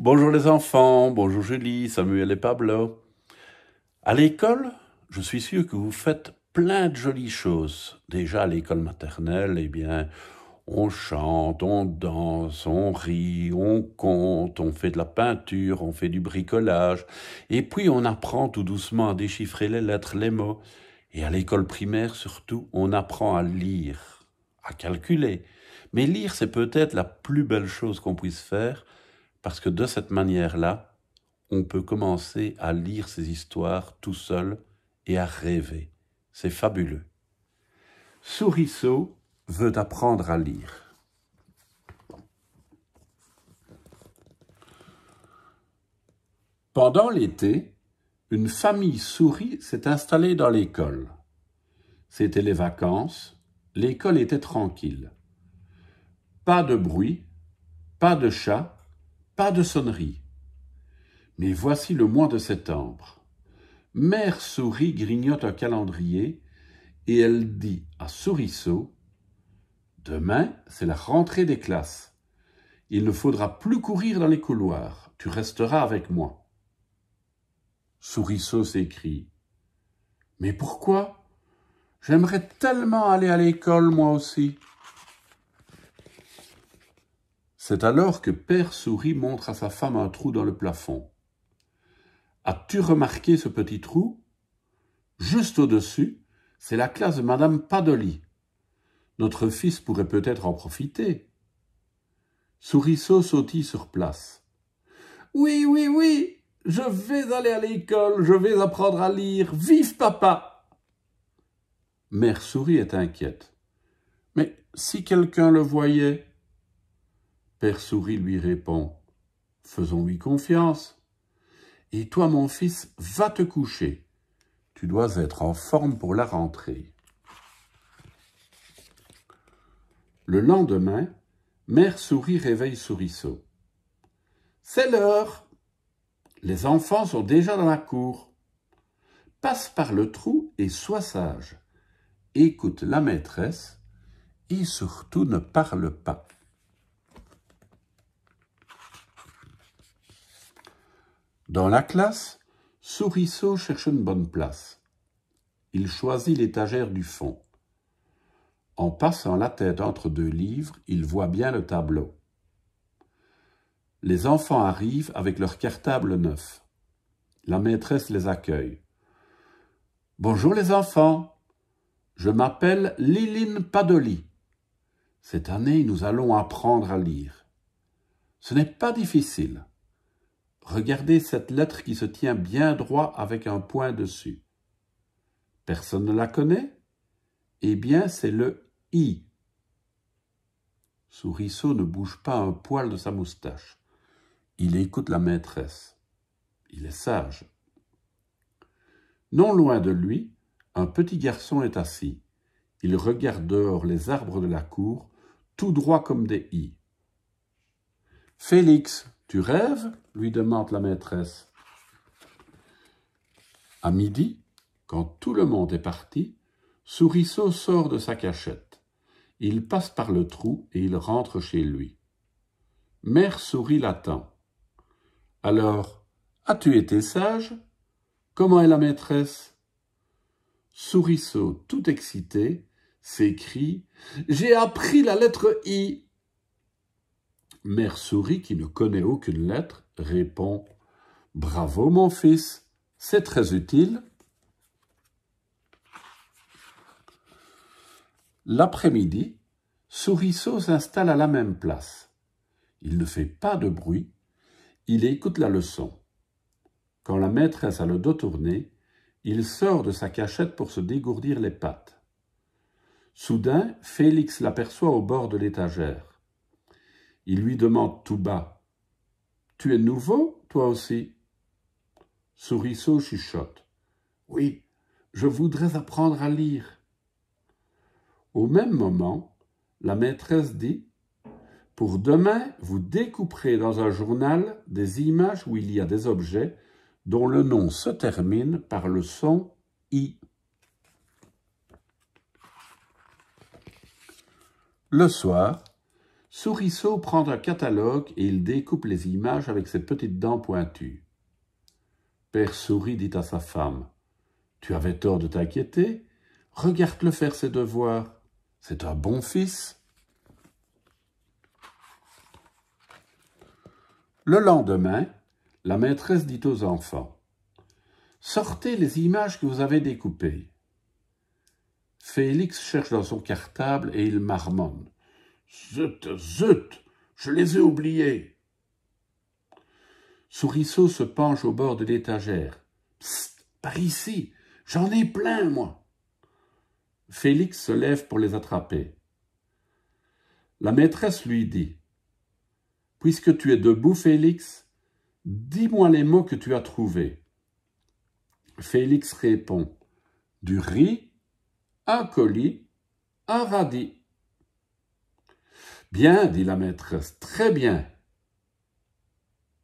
Bonjour les enfants, bonjour Julie, Samuel et Pablo. À l'école, je suis sûr que vous faites plein de jolies choses. Déjà à l'école maternelle, eh bien, on chante, on danse, on rit, on compte, on fait de la peinture, on fait du bricolage, et puis on apprend tout doucement à déchiffrer les lettres, les mots. Et à l'école primaire surtout, on apprend à lire, à calculer. Mais lire, c'est peut-être la plus belle chose qu'on puisse faire, parce que de cette manière-là, on peut commencer à lire ces histoires tout seul et à rêver. C'est fabuleux. Sourisseau veut apprendre à lire. Pendant l'été, une famille souris s'est installée dans l'école. C'était les vacances, l'école était tranquille. Pas de bruit, pas de chat, pas de sonnerie. Mais voici le mois de septembre. Mère Souris grignote un calendrier et elle dit à Sourisseau Demain, c'est la rentrée des classes. Il ne faudra plus courir dans les couloirs. Tu resteras avec moi. Sourisseau s'écrie. Mais pourquoi? J'aimerais tellement aller à l'école, moi aussi. C'est alors que Père Souris montre à sa femme un trou dans le plafond. As-tu remarqué ce petit trou? Juste au-dessus, c'est la classe de Madame Padoli. Notre fils pourrait peut-être en profiter. Sourisseau sautille sur place. Oui, oui, oui, je vais aller à l'école, je vais apprendre à lire. Vive papa Mère Souris est inquiète. Mais si quelqu'un le voyait Père Souris lui répond. Faisons-lui confiance. Et toi, mon fils, va te coucher. Tu dois être en forme pour la rentrée. Le lendemain, Mère Souris réveille Sourisseau. C'est l'heure. Les enfants sont déjà dans la cour. Passe par le trou et sois sage. Écoute la maîtresse et surtout ne parle pas. Dans la classe, Sourisseau cherche une bonne place. Il choisit l'étagère du fond. En passant la tête entre deux livres, il voit bien le tableau. Les enfants arrivent avec leur cartable neuf. La maîtresse les accueille. Bonjour les enfants, je m'appelle Liline Padoli. Cette année, nous allons apprendre à lire. Ce n'est pas difficile. Regardez cette lettre qui se tient bien droit avec un point dessus. Personne ne la connaît? Eh bien, c'est le I. Sourisseau ne bouge pas un poil de sa moustache. Il écoute la maîtresse. Il est sage. Non loin de lui, un petit garçon est assis. Il regarde dehors les arbres de la cour, tout droit comme des i. Félix, tu rêves? Lui demande la maîtresse. À midi, quand tout le monde est parti, Sourisseau sort de sa cachette. Il passe par le trou et il rentre chez lui. Mère Souris l'attend. Alors, as-tu été sage? Comment est la maîtresse? Sourisseau, tout excité, s'écrie J'ai appris la lettre I. Mère Souris, qui ne connaît aucune lettre, répond Bravo, mon fils, c'est très utile. L'après-midi, Sourisseau s'installe à la même place. Il ne fait pas de bruit, il écoute la leçon. Quand la maîtresse a le dos tourné, il sort de sa cachette pour se dégourdir les pattes. Soudain, Félix l'aperçoit au bord de l'étagère. Il lui demande tout bas Tu es nouveau, toi aussi? Sourisseau chuchote Oui, je voudrais apprendre à lire. Au même moment, la maîtresse dit Pour demain, vous découperez dans un journal des images où il y a des objets dont le nom se termine par le son I. Le soir, Souriceau prend un catalogue et il découpe les images avec ses petites dents pointues. Père Souris dit à sa femme Tu avais tort de t'inquiéter. Regarde-le faire ses devoirs. C'est un bon fils. Le lendemain, la maîtresse dit aux enfants Sortez les images que vous avez découpées. Félix cherche dans son cartable et il marmonne. Zut, zut, je les ai oubliés. Souriceau se penche au bord de l'étagère. Psst, par ici, j'en ai plein, moi. Félix se lève pour les attraper. La maîtresse lui dit Puisque tu es debout, Félix, dis-moi les mots que tu as trouvés. Félix répond Du riz, un colis, un radis. Bien, dit la maîtresse, très bien.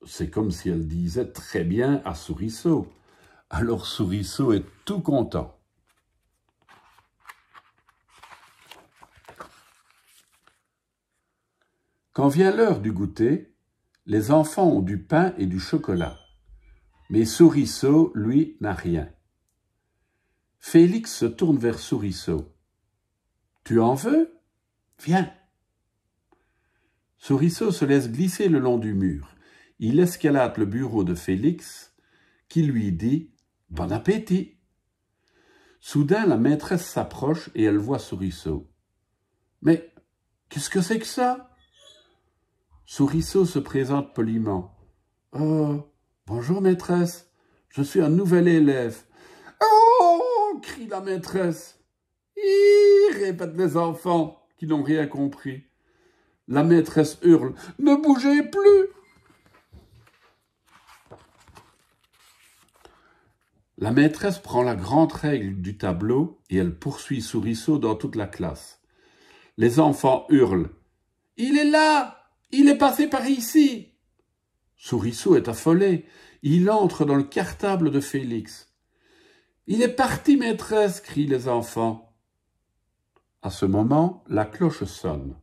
C'est comme si elle disait très bien à Souriceau. Alors Souriceau est tout content. Quand vient l'heure du goûter, les enfants ont du pain et du chocolat. Mais Souriceau, lui, n'a rien. Félix se tourne vers Souriceau. Tu en veux? Viens. Souriceau se laisse glisser le long du mur. Il escalade le bureau de Félix, qui lui dit Bon appétit. Soudain, la maîtresse s'approche et elle voit Souriceau. Mais qu'est-ce que c'est que ça? Souriceau se présente poliment. Oh, Bonjour maîtresse, je suis un nouvel élève. Oh crie la maîtresse. Hi répètent les enfants qui n'ont rien compris. La maîtresse hurle. Ne bougez plus La maîtresse prend la grande règle du tableau et elle poursuit Souriceau dans toute la classe. Les enfants hurlent. Il est là Il est passé par ici Souriceau est affolé. Il entre dans le cartable de Félix. Il est parti, maîtresse, crient les enfants. À ce moment, la cloche sonne.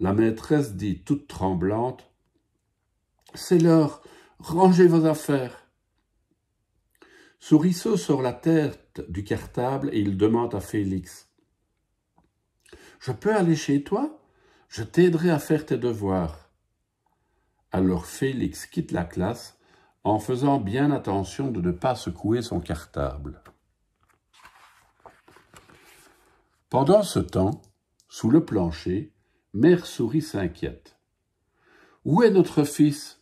La maîtresse dit, toute tremblante, C'est l'heure, rangez vos affaires. Souriceau sort la tête du cartable et il demande à Félix, Je peux aller chez toi? Je t'aiderai à faire tes devoirs. Alors Félix quitte la classe en faisant bien attention de ne pas secouer son cartable. Pendant ce temps, sous le plancher, Mère Souris s'inquiète. Où est notre fils?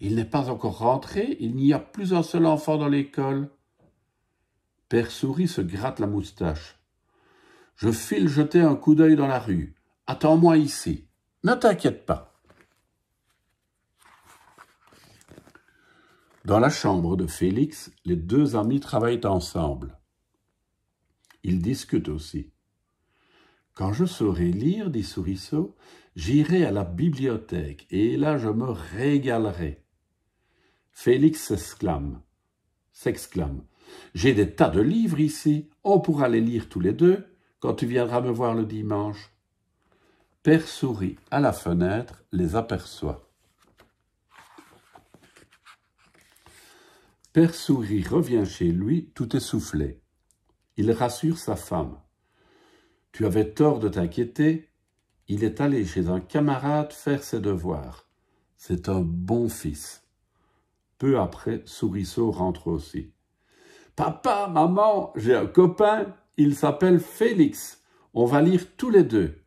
Il n'est pas encore rentré, il n'y a plus un seul enfant dans l'école. Père Souris se gratte la moustache. Je file jeter un coup d'œil dans la rue. Attends-moi ici. Ne t'inquiète pas. Dans la chambre de Félix, les deux amis travaillent ensemble. Ils discutent aussi. Quand je saurai lire, dit Souriceau, j'irai à la bibliothèque et là je me régalerai. Félix s'exclame. S'exclame. J'ai des tas de livres ici, on pourra les lire tous les deux quand tu viendras me voir le dimanche. Père Souris, à la fenêtre, les aperçoit. Père Souris revient chez lui tout essoufflé. Il rassure sa femme. Tu avais tort de t'inquiéter. Il est allé chez un camarade faire ses devoirs. C'est un bon fils. Peu après, Souriceau rentre aussi. Papa, maman, j'ai un copain, il s'appelle Félix. On va lire tous les deux.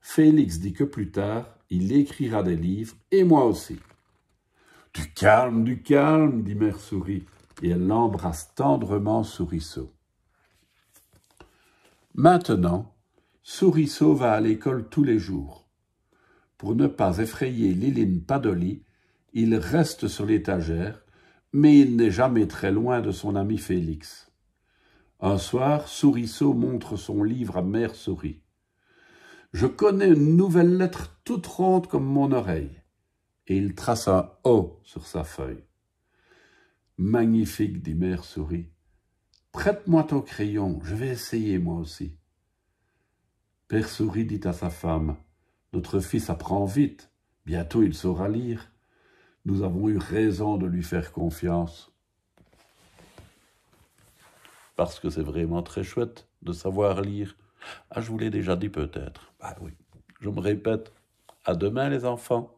Félix dit que plus tard, il écrira des livres, et moi aussi. Du calme, du calme, dit Mère Souris, et elle l'embrasse tendrement Souriceau. Maintenant, Souriceau va à l'école tous les jours. Pour ne pas effrayer Liline Padoli, il reste sur l'étagère, mais il n'est jamais très loin de son ami Félix. Un soir, Souriceau montre son livre à Mère Souris. Je connais une nouvelle lettre toute ronde comme mon oreille et il trace un O sur sa feuille. Magnifique, dit Mère Souris. Prête-moi ton crayon, je vais essayer moi aussi. Père Souris dit à sa femme, Notre fils apprend vite. Bientôt il saura lire. Nous avons eu raison de lui faire confiance. Parce que c'est vraiment très chouette de savoir lire. Ah, je vous l'ai déjà dit peut-être. Ah oui, je me répète. À demain les enfants.